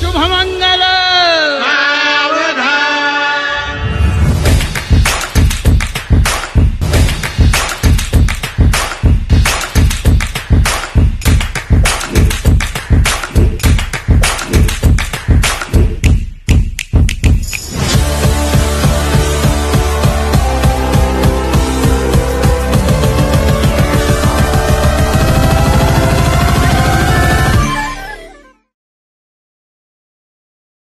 शुभमङ्गल